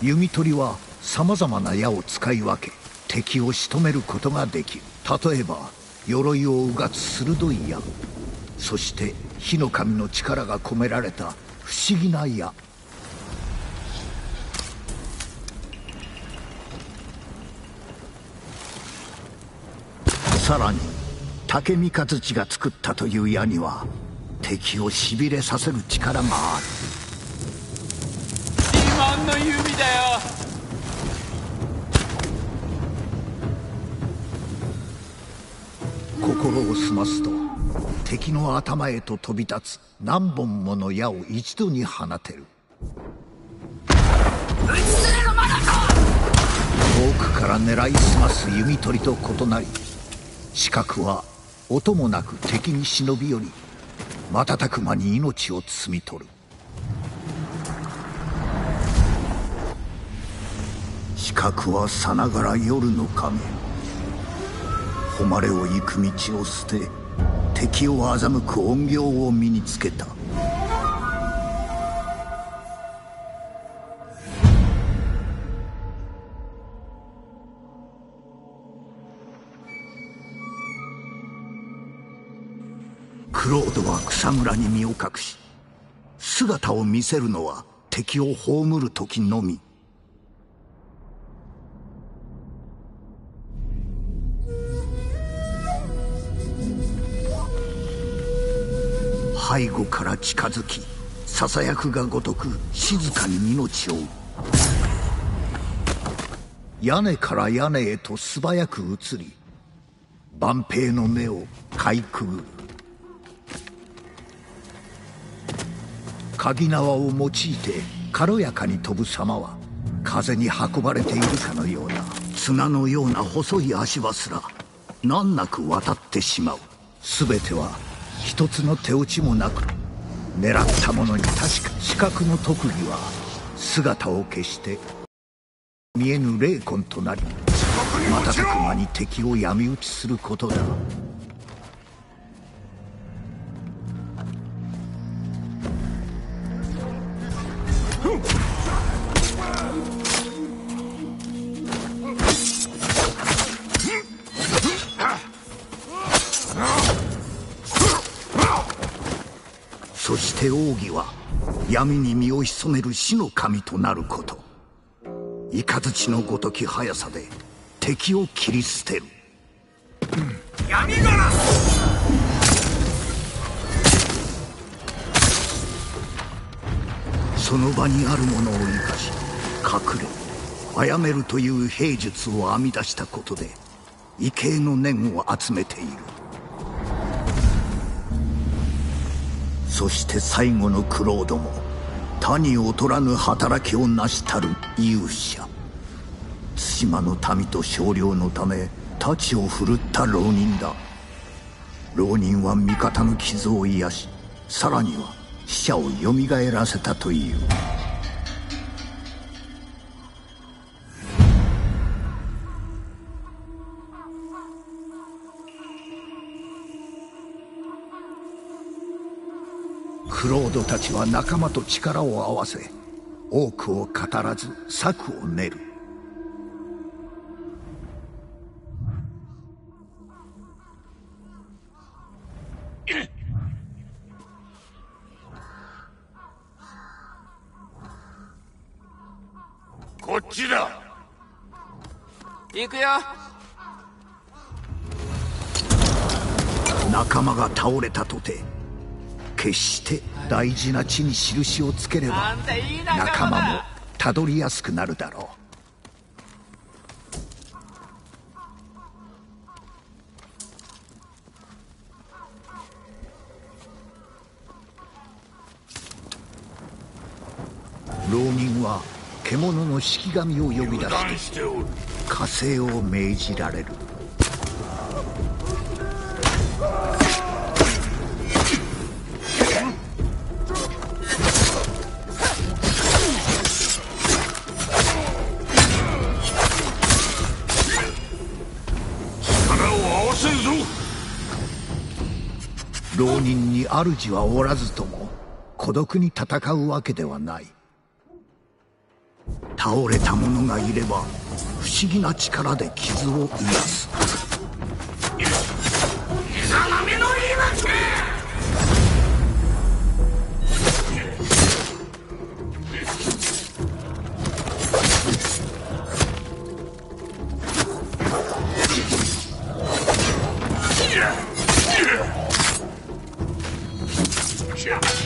弓取りは様々な矢を使い分け敵を仕留めることができる。例えば鎧をうがつ鋭い矢。そして火の神の力が込められた不思議な矢。さらに竹三日月が作ったという矢には敵をしびれさせる力がある。自慢の弓だよ心を澄ますと敵の頭へと飛び立つ何本もの矢を一度に放てる遠くから狙いすます弓取りと異なり視覚は音もなく敵に忍び寄り瞬く間に命を摘み取る視覚はさながら夜の影。誉れを行く道を捨て敵を欺く怨行を身につけた。クロードは草むらに身を隠し姿を見せるのは敵を葬る時のみ。背後から近づきささやくがごとく静かに命を。追う屋根から屋根へと素早く移り万平の目をかいくぐる。鍵縄を用いて軽やかに飛ぶ様は風に運ばれているかのような綱のような細い足場すら難なく渡ってしまう。全ては一つの手落ちもなく狙った者に確か視覚の特技は姿を消して見えぬ霊魂となり瞬く間に敵を闇討ちすることだ。そして奥義は闇に身を潜める死の神となること。雷のごとき速さで敵を切り捨てる。闇ガラスその場にあるものを生かし隠れ殺めるという兵術を編み出したことで畏敬の念を集めている。そして最後のクロードも他に劣らぬ働きを成したる勇者。対馬の民と少量のため太刀を振るった浪人だ。浪人は味方の傷を癒しさらには死者をよみがえらせたという。クロードたちは仲間と力を合わせ多くを語らず策を練る。こっちだ。行くよ。仲間が倒れたとて決して大事な地に印をつければ仲間もたどりやすくなるだろう。浪人は獣の式神を呼び出してしておる加勢を命じられる。主はおらずとも孤独に戦うわけではない。倒れた者がいれば不思議な力で傷を癒す。イザナミの言い訳ロ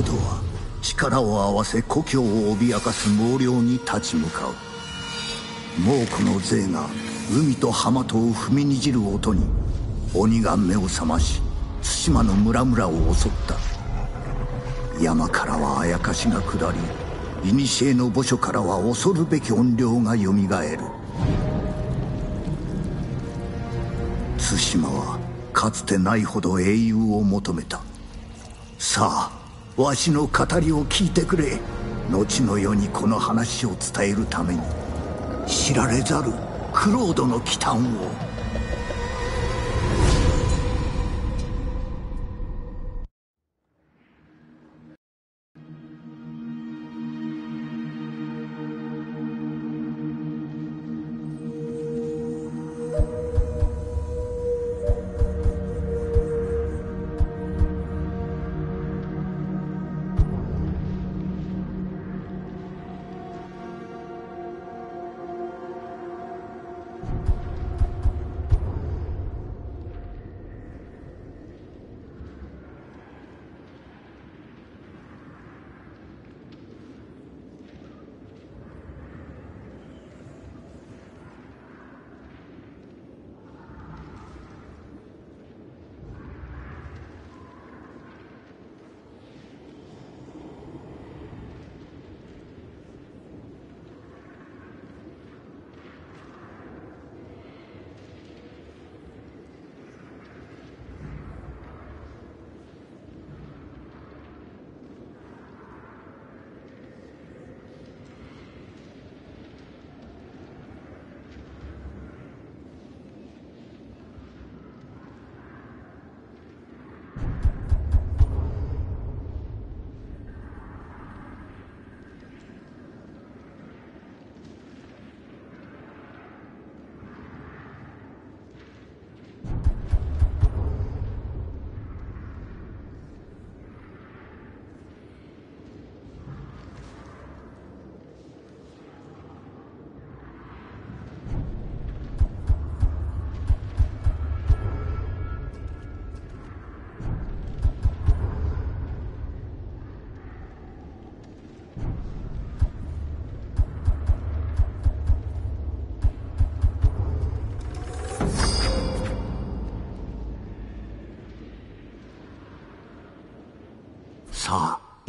ードは力を合わせ故郷を脅かす猛猟に立ち向かう。猛虎の勢が海と浜とを踏みにじる音に鬼が目を覚まし対馬の村々を襲った。山からはあやかしが下り古の墓所からは恐るべき怨霊がよみがえる。対馬はかつてないほど英雄を求めた。さあわしの語りを聞いてくれ。後の世にこの話を伝えるために知られざるクロードの忌憚を。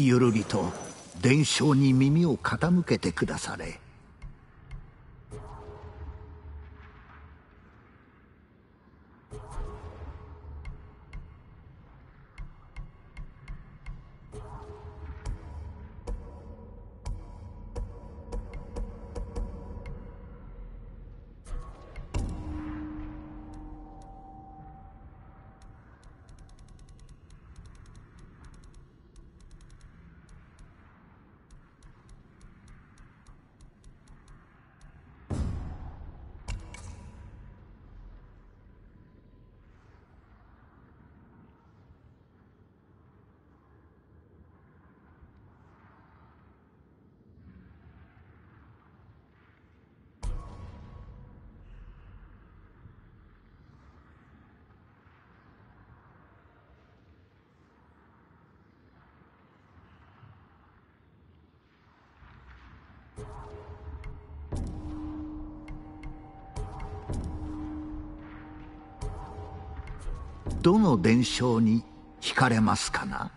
ゆるりと伝承に耳を傾けてくだされ。どの伝承に惹かれますかな？